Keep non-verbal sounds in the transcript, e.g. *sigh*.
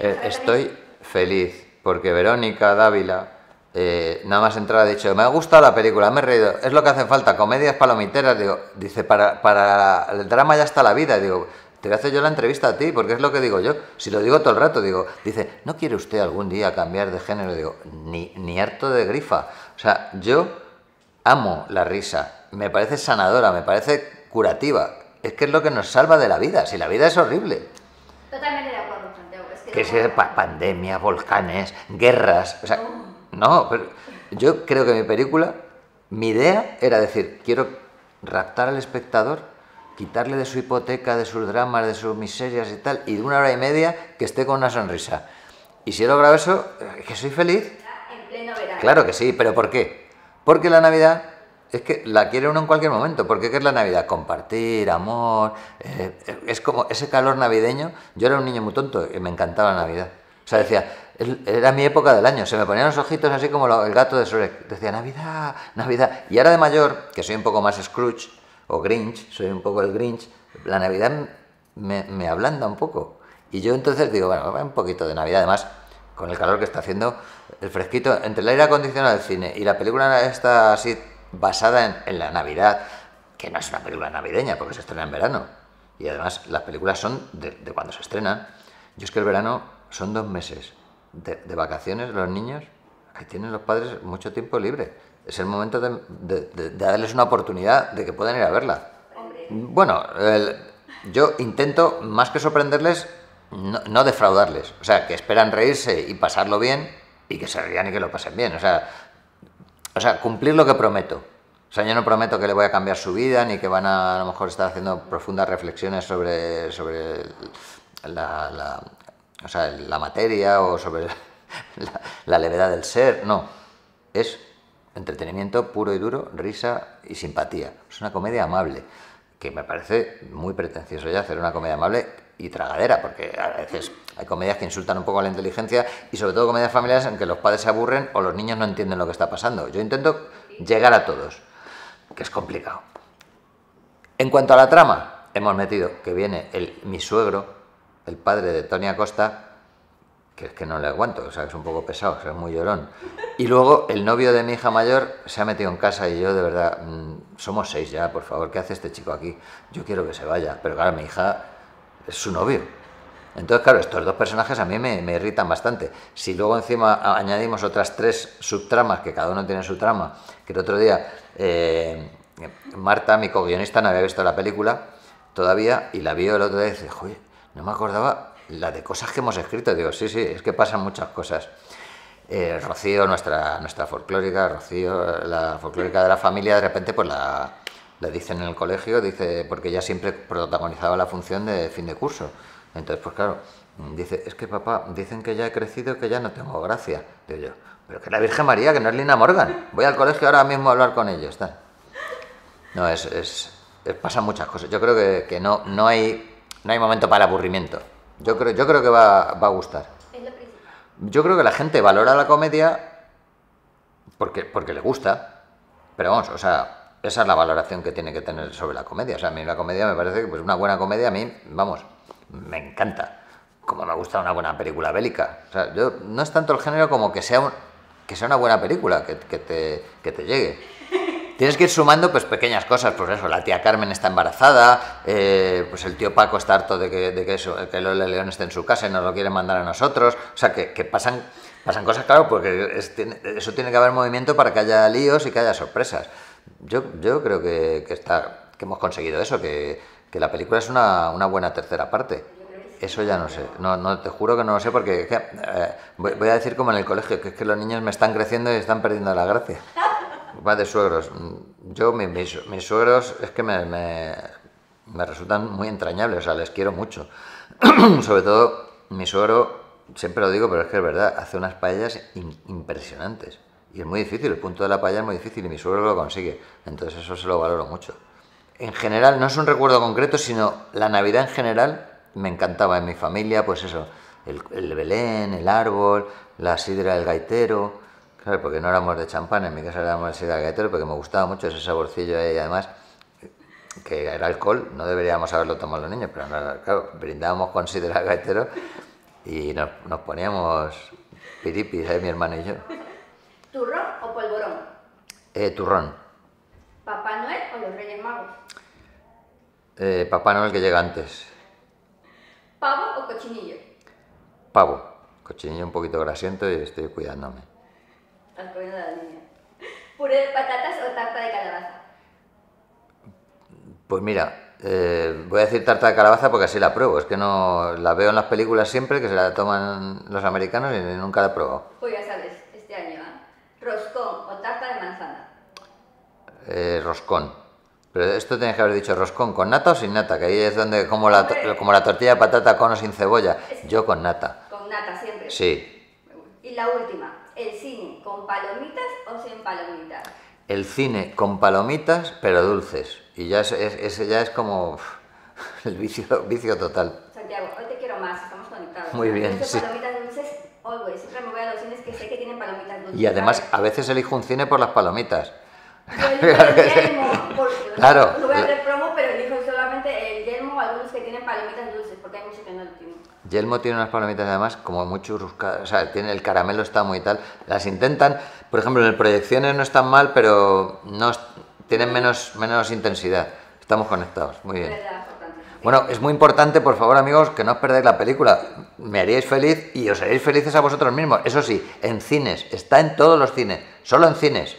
Eh, estoy feliz porque Verónica Dávila, eh, nada más entrar, ha dicho, me ha gustado la película, me he reído, es lo que hace falta, comedias palomiteras, digo, dice, para, para el drama ya está la vida, digo, te voy a hacer yo la entrevista a ti, porque es lo que digo yo. Si lo digo todo el rato, digo, dice, ¿no quiere usted algún día cambiar de género? Digo, ni, ni harto de grifa. O sea, yo amo la risa, me parece sanadora, me parece curativa. Es que es lo que nos salva de la vida, si la vida es horrible. Totalmente de acuerdo, Santiago. Es que Que no- sea pa- pandemia, volcanes, guerras. O sea, no, pero yo creo que mi película, mi idea era decir, quiero raptar al espectador, quitarle de su hipoteca, de sus dramas, de sus miserias y tal, y de una hora y media que esté con una sonrisa. Y si he logrado eso, eh, que soy feliz. En pleno verano. Claro que sí, pero ¿por qué? Porque la Navidad es que la quiere uno en cualquier momento. Porque ¿qué es la Navidad? Compartir, amor. eh, es como ese calor navideño. Yo era un niño muy tonto y me encantaba la Navidad. O sea, decía, era mi época del año. Se me ponían los ojitos así como el gato de Shrek. Decía, Navidad, Navidad. Y ahora de mayor, que soy un poco más Scrooge o Grinch, soy un poco el Grinch, la Navidad me, me ablanda un poco. Y yo entonces digo, bueno, un poquito de Navidad. Además, con el calor que está haciendo, el fresquito, entre el aire acondicionado del cine y la película está así basada en, en la Navidad, que no es una película navideña porque se estrena en verano. Y además las películas son de, de cuando se estrenan. Yo es que el verano son dos meses de, de vacaciones los niños, ahí tienen los padres mucho tiempo libre. Es el momento de, de- darles una oportunidad de que puedan ir a verla. Bueno, el- yo intento, más que sorprenderles, no, no defraudarles. O sea, que esperan reírse y pasarlo bien y que se rían y que lo pasen bien. O sea, o sea, cumplir lo que prometo. O sea, yo no prometo que le voy a cambiar su vida ni que van a a lo mejor estar haciendo profundas reflexiones sobre, sobre la, o sea, la materia o sobre la levedad del ser. No, es entretenimiento puro y duro, risa y simpatía. Es una comedia amable, que me parece muy pretencioso ya hacer una comedia amable y tragadera, porque a veces hay comedias que insultan un poco a la inteligencia y sobre todo comedias familiares en que los padres se aburren o los niños no entienden lo que está pasando. Yo intento llegar a todos, que es complicado. En cuanto a la trama, hemos metido que viene el, mi suegro, el padre de Tony Acosta, que es que no le aguanto, o sea, que es un poco pesado, es muy llorón. Y luego el novio de mi hija mayor se ha metido en casa y yo de verdad, mm, somos seis ya, por favor, ¿qué hace este chico aquí? Yo quiero que se vaya, pero claro, mi hija es su novio. Entonces, claro, estos dos personajes a mí me, irritan bastante. Si luego encima añadimos otras tres subtramas, que cada uno tiene su trama, que el otro día eh, Marta, mi co-guionista, no había visto la película todavía y la vio el otro día y dice, joder, no me acordaba la de cosas que hemos escrito. Digo, sí, sí, es que pasan muchas cosas. Eh, Rocío, nuestra, nuestra folclórica, Rocío, la folclórica de la familia, de repente pues la, la dicen en el colegio, dice, porque ella siempre protagonizaba la función de fin de curso. Entonces, pues claro, dice, es que papá, dicen que ya he crecido, que ya no tengo gracia. Digo yo, pero que la Virgen María, que no es Lina Morgan. Voy al colegio ahora mismo a hablar con ellos. Tal. No, es, es, es- pasan muchas cosas. Yo creo que, que no, no, hay, no hay momento para el aburrimiento. Yo creo, yo creo que va, va a gustar. Es lo principal. Yo creo que la gente valora la comedia porque, porque le gusta, pero vamos, o sea, esa es la valoración que tiene que tener sobre la comedia. O sea, a mí la comedia me parece que pues, una buena comedia a mí, vamos, me encanta. Como me gusta una buena película bélica. O sea, yo no es tanto el género como que sea, un- que sea una buena película, que, que te, que te llegue. Tienes que ir sumando pues pequeñas cosas, pues eso, la tía Carmen está embarazada, eh, pues el tío Paco está harto de que, de que, Lola León esté en su casa y nos lo quiere mandar a nosotros, o sea, que, que pasan, pasan cosas, claro, porque es- eso tiene que haber movimiento para que haya líos y que haya sorpresas. Yo, creo que, hemos conseguido eso, que, la película es una, buena tercera parte. Eso ya no sé, no, no te juro que no lo sé porque eh, voy a decir como en el colegio, que es que los niños me están creciendo y están perdiendo la gracia. Va de suegros. Yo, mi- mis, suegros es que me, resultan muy entrañables, o sea, les quiero mucho. *clears throat* Sobre todo, mi suegro, siempre lo digo, pero es que es verdad, hace unas paellas impresionantes. Y es muy difícil, el punto de la paella es muy difícil y mi suegro lo consigue. Entonces eso se lo valoro mucho. En general, no es un recuerdo concreto, sino la Navidad en general me encantaba en mi familia, pues eso, el, el Belén, el árbol, la sidra del gaitero, claro, porque no éramos de champán, en mi casa éramos de sidra gaitero, porque me gustaba mucho ese saborcillo ahí, y además que era alcohol, no deberíamos haberlo tomado los niños, pero no, claro, brindábamos con sidra gaitero Y nos, nos poníamos piripis, mi hermano y yo. ¿Turrón o polvorón? Eh, turrón. ¿Papá Noel o los Reyes Magos? Eh, Papá Noel que llega antes. ¿Pavo o cochinillo? Pavo. Cochinillo un poquito grasiento y estoy cuidándome. Estás comiendo a la niña. ¿Puré de patatas o tarta de calabaza? Pues mira, eh, voy a decir tarta de calabaza porque así la pruebo. Es que no la veo en las películas siempre que se la toman los americanos y nunca la he probado. Pues ya sabes, este año, ¿ah? ¿Roscón o tarta de manzana? Eh, roscón. Pero esto tienes que haber dicho roscón con nata o sin nata, que ahí es donde como la, como la tortilla de patata con o sin cebolla. Yo con nata. Con nata siempre. Sí. Y la última, ¿el cine con palomitas o sin palomitas? El cine con palomitas, pero dulces. Y ya es, es- ese ya es como uf, *laughs* el vicio, vicio total. Santiago, hoy te quiero más, estamos conectados. Muy bien, sí. palomitas dulces, always. Siempre me voy a los cines que sé que tienen palomitas dulces. Y además ¿sabes? a veces elijo un cine por las palomitas. Yo elijo el yelmo, porque *laughs* Claro. voy a hacer promo, pero elijo solamente el yelmo o algunos que tienen palomitas dulces, porque hay muchos que no lo tienen. Yelmo tiene unas palomitas además como muy churruscadas, o sea, tiene el caramelo está muy tal. Las intentan, por ejemplo, en el proyecciones no están mal, pero no tienen menos, menos intensidad. Estamos conectados, muy bien. Bueno, es muy importante, por favor, amigos, que no os perdáis la película. Me haríais feliz y os haréis felices a vosotros mismos. Eso sí, en cines, está en todos los cines, solo en cines.